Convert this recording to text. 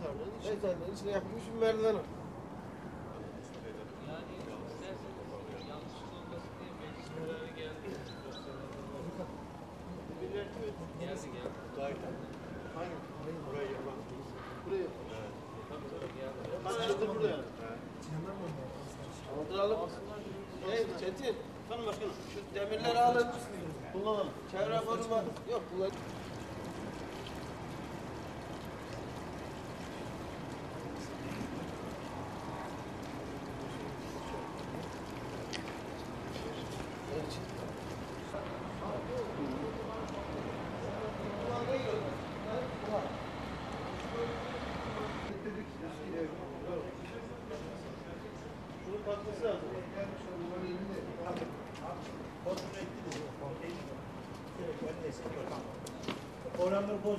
Mezarlığın içine yapılmış bir merdiven o. Yani isterseniz yanlışlık olmasın diye meclis kararı geldi. Geldi. Hangi? Burayı yapan. Tabii geldi. Kaçtı burada yani. Kaldıralım. Hey Çetin. Efendim başkanım. Şu demirleri alın. Kullanalım. Çevre koruma. Yok kullan. Patlısı lazım. Oranları boz.